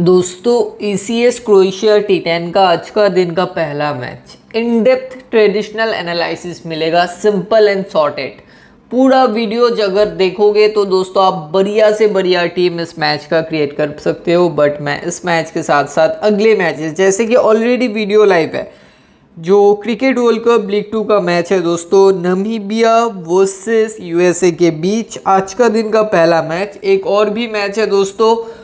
दोस्तों E C S Croatia T ten का आज का दिन का पहला match in depth traditional analysis मिलेगा सिंपल एंड सॉर्टेड पूरा वीडियो अगर देखोगे तो दोस्तों, आप बढ़िया से बढ़िया टीम इस मैच का क्रिएट कर सकते हो बट मैं इस मैच के साथ साथ अगले मैचेस जैसे कि ऑलरेडी वीडियो लाइव है, जो cricket world cup league two का मैच है दोस्तों नमीबिया वर्सेस यूएसए के बीच आज का दिन का पहला मैच एक और भी मैच है दोस्तों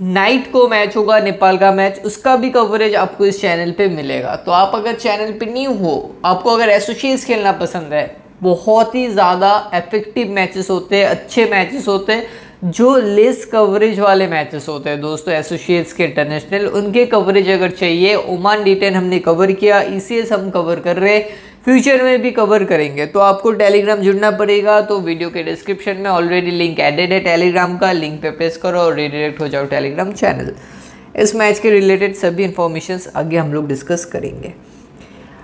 नाइट को मैच होगा, नेपाल का मैच, उसका भी कवरेज आपको इस चैनल पे मिलेगा। तो आप अगर चैनल पे न्यू हो, आपको अगर एसोसिएट्स खेलना पसंद है, बहुत ही ज़्यादा इफ़ेक्टिव मैचेस होते हैं, अच्छे मैचेस होते हैं, जो लेस कवरेज वाले मैचेस होते हैं। दोस्तों एसोसिएट्स के इंटरनेशनल उनके कवरेज अगर चाहिए ओमान डिटेन हमने कवर किया ई हम कवर कर रहे हैं। फ्यूचर में भी कवर करेंगे। तो आपको टेलीग्राम जुड़ना पड़ेगा तो वीडियो के डिस्क्रिप्शन में ऑलरेडी लिंक एडेड है टेलीग्राम का। लिंक पे प्रेस करो और रिडायरेक्ट हो जाओ टेलीग्राम चैनल इस मैच के रिलेटेड सभी इन्फॉर्मेशन आगे हम लोग डिस्कस करेंगे।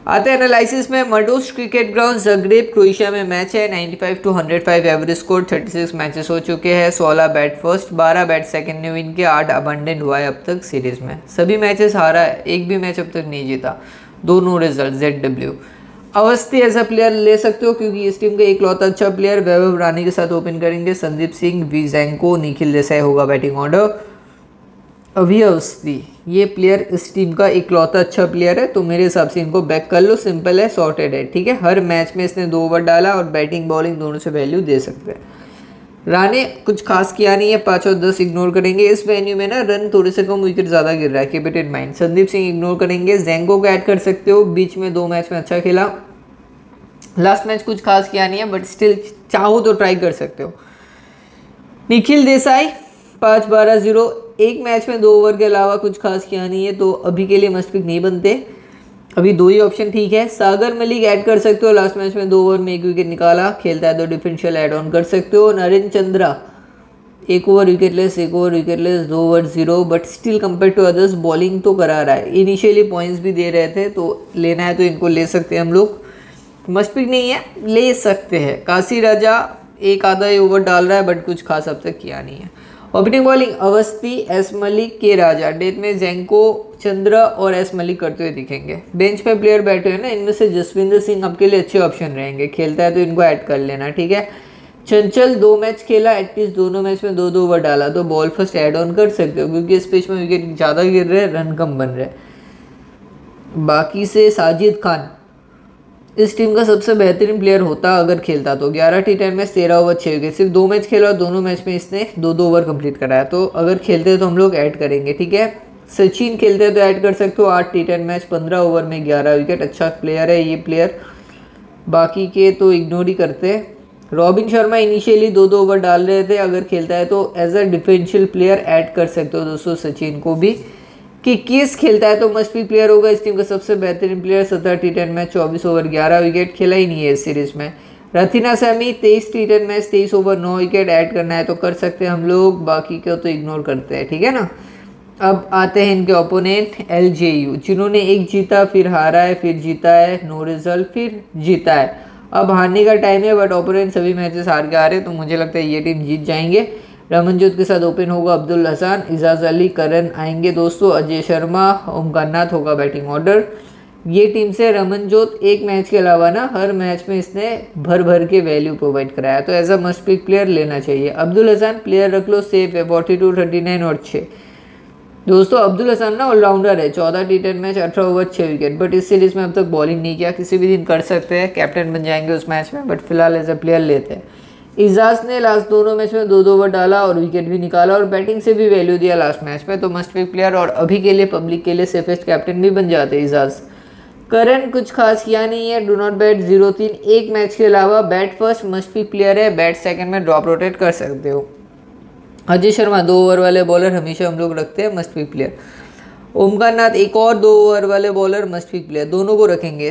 आते हैं एनालिसिस में। Mladost cricket ground Zagreb Croatia में मैच है। 95 टू 105 एवरेज स्कोर 36 मैचेस हो चुके हैं। 16 बैट फ़र्स्ट 12 बैट सेकंड ने विन के 8 अबंडेंट हुआ है अब तक सीरीज़ में। सभी मैचेस हारा है एक भी मैच अब तक नहीं जीता। दोनों result Z W Awasthi a player ले सकते हो, क्योंकि इस टीम का एक लौता अच्छा प्लेयर वैभव रानी के साथ ओपन करेंगे। संदीप सिंह विजैंको निखिल देसाई होगा बैटिंग ऑर्डर अभी अवस्थी, ये प्लेयर इस टीम का एक लौता अच्छा प्लेयर है तो मेरे हिसाब से इनको बैक कर लो। सिंपल है सॉर्टेड है, ठीक है? हर मैच में इसने दो ओवर डाला और बैटिंग बॉलिंग दोनों से वैल्यू दे सकते हैं। राने कुछ खास किया नहीं है, पाँच और दस इग्नोर करेंगे। इस वेन्यू में ना रन थोड़े से कम विकेट ज़्यादा गिर रहा है। Keep it in mind Sandeep Singh ignore करेंगे। जेंगो को ऐड कर सकते हो। बीच में दो मैच में अच्छा खेला। लास्ट मैच कुछ खास किया नहीं है बट स्टिल चाहो तो ट्राई कर सकते हो। निखिल देसाई, पाँच बारह ज़ीरो एक मैच में दो ओवर के अलावा कुछ खास किया नहीं है तो अभी के लिए मस्ट पिक नहीं बनते। अभी दो ही ऑप्शन ठीक है। सागर मलिक ऐड कर सकते हो। लास्ट मैच में दो ओवर में एक विकेट निकाला। खेलता है तो डिफरेंशियल ऐड ऑन कर सकते हो। नरेंद्र चंद्रा, एक ओवर विकेटलेस एक ओवर विकेटलेस दो over zero but still compare to others bowling तो करा रहा है। इनिशियली पॉइंट्स भी दे रहे थे तो लेना है तो इनको ले सकते हैं हम लोग। मस्ट पिक नहीं है, ले सकते हैं। काशी राजा एक आधा ही ओवर डाल रहा है बट कुछ खास अब तक किया नहीं है। Opening bowling Awasthi S Malik K Raja. Death में जेंको चंद्र और एस मलिक करते हुए दिखेंगे। बेंच पे प्लेयर बैठे हुए ना, इनमें से जसविंदर सिंह आपके लिए अच्छे ऑप्शन रहेंगे। खेलता है तो इनको ऐड कर लेना, ठीक है? चंचल दो मैच खेला एटलीस्ट दोनों मैच में दो दो ओवर डाला तो बॉल फ़र्स्ट ऐड ऑन कर सकते हो, क्योंकि इस पिच में विकेट ज़्यादा गिर रहे रन कम बन रहे बाकी से साजिद खान इस टीम का सबसे बेहतरीन प्लेयर होता अगर खेलता तो। 11 टी टेन मैच, तेरह ओवर छः विकेट सिर्फ़ दो मैच खेला और दोनों मैच में इसने दो दो ओवर कंप्लीट कराया। तो अगर खेलते तो हम लोग ऐड करेंगे, ठीक है? सचिन खेलते तो ऐड कर सकते हो। आठ टी टेन मैच, पंद्रह ओवर में ग्यारह विकेट अच्छा प्लेयर है ये प्लेयर बाकी के तो इग्नोर ही करते। रॉबिन शर्मा इनिशियली दो दो ओवर डाल रहे थे। अगर खेलता है तो as a differential player add कर सकते हो दोस्तों सचिन को भी। कि किस खेलता है तो मस्ट भी प्लेयर होगा। इस टीम का सबसे बेहतरीन प्लेयर सत्रह टी टेन मैच चौबीस ओवर ग्यारह विकेट खेला ही नहीं है इस सीरीज़ में। रथीना सैमी तेईस टी टेन मैच तेईस ओवर नौ विकेट ऐड करना है तो कर सकते हैं हम लोग, बाकी को तो इग्नोर करते हैं, ठीक है ना? अब आते हैं इनके ओपोनेंट एल जे यू जिन्होंने एक जीता, फिर हारा है, फिर जीता है नो रिज़ल्ट फिर जीता है। अब हारने का टाइम है बट ओपोनेंट सभी मैचेस हार के आ रहे तो मुझे लगता है ये टीम जीत जाएँगे। रमनजोत के साथ ओपन होगा अब्दुल हसन, इजाज अली, करण आएँगे दोस्तों, अजय शर्मा ओमकार नाथ होगा बैटिंग ऑर्डर। ये टीम से रमनजोत एक मैच के अलावा ना, हर मैच में इसने भर भर के वैल्यू प्रोवाइड कराया। तो as a must pick player लेना चाहिए। अब्दुल हसन प्लेयर रख लो सेफ़ है फोर्टी टू थर्टी नाइन और छः दोस्तों, अब्दुल हसन ना ऑलराउंडर है, चौदह टी टेन मैच अठारह ओवर छः विकेट बट इस सीरीज़ में अब तक बॉलिंग नहीं किया, किसी भी दिन कर सकते हैं कैप्टन बन जाएँगे उस मैच में बट फ़िलहाल एज अ प्लेयर लेते हैं। इजाज ने लास्ट दोनों मैच में दो दो ओवर डाला और विकेट भी निकाला और बैटिंग से भी वैल्यू दिया लास्ट मैच में। तो मस्ट पिक प्लेयर और अभी के लिए पब्लिक के लिए सेफेस्ट कैप्टन भी बन जाते इजाज। करण कुछ खास किया नहीं है। डू नॉट बैट ज़ीरो तीन एक मैच के अलावा bat first must pick player है। बैट सेकंड में ड्रॉप रोटेट कर सकते हो। अजय शर्मा, दो ओवर वाले बॉलर हमेशा हम लोग रखते हैं must pick player Omkar Nath एक और दो ओवर वाले बॉलर मस्ट पिक प्लेयर दोनों को रखेंगे।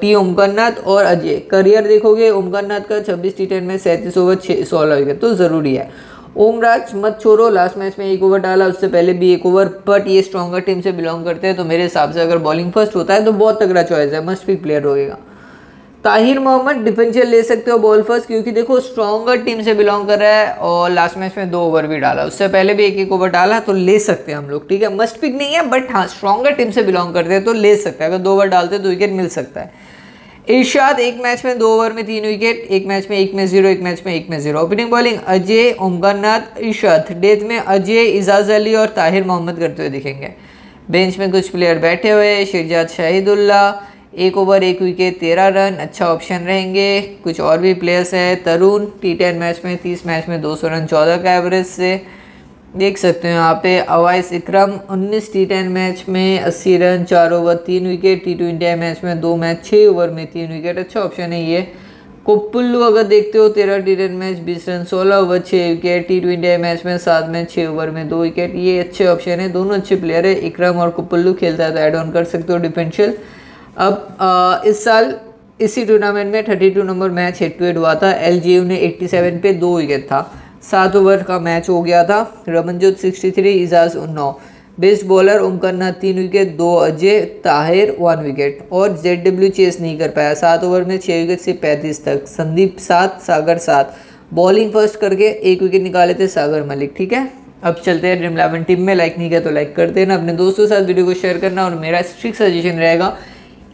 टी ओमकरनाथ और अजय। करियर देखोगे, ओमकरनाथ का 26 टी टेन में सैंतीस ओवर छः, सोलह विकेट तो ज़रूरी है। ओमराज मत छोड़ो लास्ट मैच में एक ओवर डाला, उससे पहले भी एक ओवर बट ये स्ट्रॉगर टीम से बिलोंग करते हैं तो मेरे हिसाब से अगर बॉलिंग फ़र्स्ट होता है तो बहुत तगड़ा चॉइस है मस्ट पिक प्लेयर होएगा। ताहिर मोहम्मद डिफेंशियल ले सकते हो बॉल फ़र्स्ट, क्योंकि देखो स्ट्रॉन्गर टीम से बिलोंग कर रहा है और लास्ट मैच में दो ओवर भी डाला। उससे पहले भी एक एक ओवर डाला तो ले सकते हैं हम लोग, ठीक है? मस्ट पिक नहीं है बट हाँ स्ट्रॉन्गर टीम से बिलोंग करते हैं तो ले सकते हैं। अगर दो ओवर डालते हैं तो विकेट मिल सकता है। इर्शाद, एक मैच में दो ओवर में तीन विकेट एक मैच में एक में ज़ीरो एक मैच में एक में zero opening bowling Ajay, Omkarnath, Irshad. Death में अजय, इजाज अली और ताहिर मोहम्मद करते हुए दिखेंगे। बेंच में कुछ प्लेयर बैठे हुए शिरजाद शाहिदुल्ला एक ओवर, एक विकेट तेरह रन अच्छा ऑप्शन रहेंगे। कुछ और भी प्लेयर्स हैं। तरुण टी टेन मैच में, तीस मैच में दो सौ रन, चौदह का एवरेज से। देख सकते हो यहाँ पे अवाइस इक्रम, उन्नीस टी टेन मैच में 80 रन, चार ओवर, तीन विकेट टी ट्वेंटी मैच में दो मैच छः ओवर में तीन विकेट अच्छा ऑप्शन है ये। कोपुल्लू अगर देखते हो, तेरह टी टेन मैच बीस रन, सोलह ओवर छः विकेट टी ट्वेंटी मैच में सात मैच छः ओवर में दो विकेट ये अच्छे ऑप्शन है। दोनों अच्छे प्लेयर है। इक्रम और कोपुल्लू खेलता है तो एड ऑन कर सकते हो डिफेंशियल अब इस साल इसी टूर्नामेंट में thirty two number match head to head हुआ था। एलजीयू ने एट्टी सेवन पे दो विकेट था। सात ओवर का मैच हो गया था। Ramanjot sixty three Ijaz Unnao. Best bowler Omkarnath तीन विकेट दो अजय ताहिर वन विकेट और जेड डब्ल्यू चेस नहीं कर पाया। सात ओवर में छः विकेट से पैंतीस तक। संदीप सात, सागर सात। बॉलिंग फ़र्स्ट करके एक विकेट निकाले थे सागर मलिक, ठीक है? अब चलते हैं ड्रीम इलेवन टीम में। लाइक नहीं किया तो लाइक कर देना। अपने दोस्तों के साथ वीडियो को शेयर करना और मेरा स्ट्रिक्ट सजेशन रहेगा।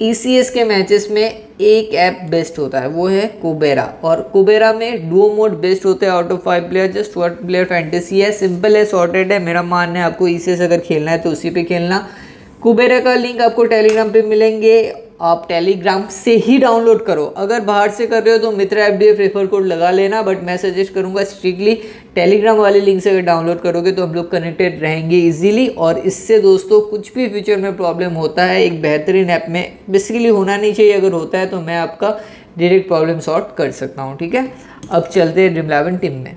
ई e के मैचेस में एक ऐप बेस्ट होता है, वो है कुबेरा और कुबेरा में डुओ मोड बेस्ट होते हैं out of five player just one player fantasy है सिंपल है सॉर्टेड है, मेरा मानना है आपको ई e अगर खेलना है तो उसी पे खेलना। कुबेरा का लिंक आपको टेलीग्राम पे मिलेंगे। टेलीग्राम से ही डाउनलोड करो। अगर बाहर से कर रहे हो तो मित्र एफ़ डी रेफर कोड लगा लेना बट मैं सजेस्ट करूँगा स्ट्रिक्टली टेलीग्राम वाले लिंक से अगर डाउनलोड करोगे तो हम लोग कनेक्टेड रहेंगे इजीली और इससे दोस्तों, कुछ भी फ्यूचर में प्रॉब्लम होता है, एक बेहतरीन ऐप में बेसिकली होना नहीं चाहिए। अगर होता है तो मैं आपका डायरेक्ट प्रॉब्लम सॉल्व कर सकता हूँ, ठीक है? अब चलते हैं ड्रीम इलेवन टीम में।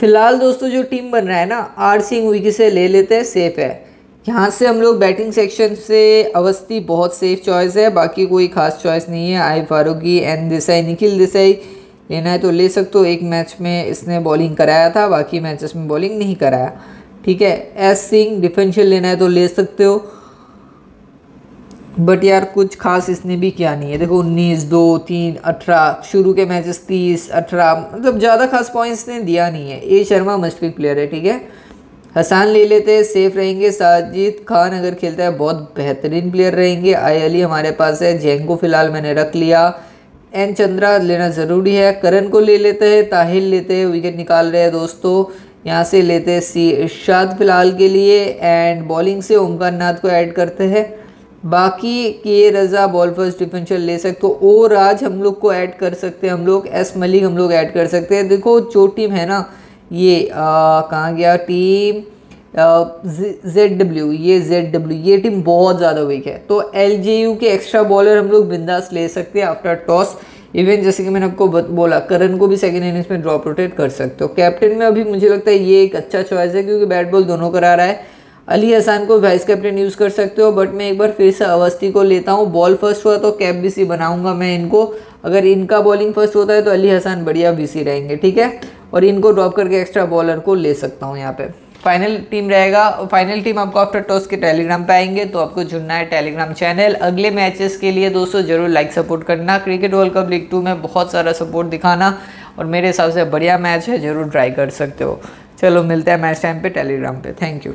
फ़िलहाल दोस्तों, जो टीम बन रहा है ना आर सिंह विकी से ले लेते हैं सेफ़ है। यहाँ से हम लोग बैटिंग सेक्शन से अवस्थी बहुत सेफ़ चॉइस है, बाकी कोई खास चॉइस नहीं है। आई फारूकी एन देसाई, निखिल देसाई लेना है तो ले सकते हो। एक मैच में इसने बॉलिंग कराया था, बाकी मैचेस में बॉलिंग नहीं कराया। ठीक है एस सिंह डिफेंशियल लेना है तो ले सकते हो। बट यार कुछ खास इसने भी किया नहीं है। देखो, उन्नीस, दो, तीन, अठारह, शुरू के मैचेस तीस, अठारह मतलब ज़्यादा खास पॉइंट्स ने दिया नहीं है। ए शर्मा मस्ट प्लेयर है, ठीक है? हसान ले लेते हैं सेफ़ रहेंगे। साजिद खान अगर खेलता है, बहुत बेहतरीन प्लेयर रहेंगे। आई अली हमारे पास है, जैंग को फ़िलहाल मैंने रख लिया। एन चंद्रा लेना ज़रूरी है। करण को ले लेते हैं, ताहिल लेते हैं विकेट निकाल रहे हैं दोस्तों। यहाँ से लेते हैं सी इर्शाद फ़िलहाल के लिए। एंड बॉलिंग से ओमकार नाथ को ऐड करते हैं। बाकी के रज़ा बॉल फ़र्स्ट डिफेंशियल ले सकते हो। ओ राज हम लोग को ऐड कर सकते हैं हम लोग। एस मलिक हम लोग ऐड कर सकते हैं। देखो, जो टीम है ना ये कहाँ गया? टीम जेड डब्ल्यू ये जेड डब्ल्यू ये टीम बहुत ज़्यादा वीक है। तो एल जे यू के एक्स्ट्रा बॉलर हम लोग बिंदास ले सकते हैं आफ्टर टॉस इवन जैसे कि मैंने आपको बोला, करण को भी सेकेंड इनिंग्स में ड्रॉप रोटेट कर सकते हो। कैप्टन में अभी मुझे लगता है ये एक अच्छा चॉइस है, क्योंकि बैट बॉल दोनों करा रहा है। अली हसान को वाइस कैप्टन यूज़ कर सकते हो बट मैं एक बार फिर से अवस्थी को लेता हूँ। बॉल फ़र्स्ट हुआ तो कैप बी सी बनाऊँगा मैं इनको। अगर इनका बॉलिंग फ़र्स्ट होता है तो अली हसान बढ़िया बी सी रहेंगे, ठीक है? और इनको ड्रॉप करके एक्स्ट्रा बॉलर को ले सकता हूँ यहाँ पे। फाइनल टीम रहेगा फाइनल टीम आपको आफ्टर टॉस के टेलीग्राम पे आएँगे तो आपको जुड़ना है टेलीग्राम चैनल अगले मैचेस के लिए दोस्तों ज़रूर लाइक सपोर्ट करना। Cricket world cup league two में बहुत सारा सपोर्ट दिखाना और मेरे हिसाब से बढ़िया मैच है, ज़रूर ट्राई कर सकते हो। चलो मिलते हैं मैच टाइम पे टेलीग्राम पे। Thank you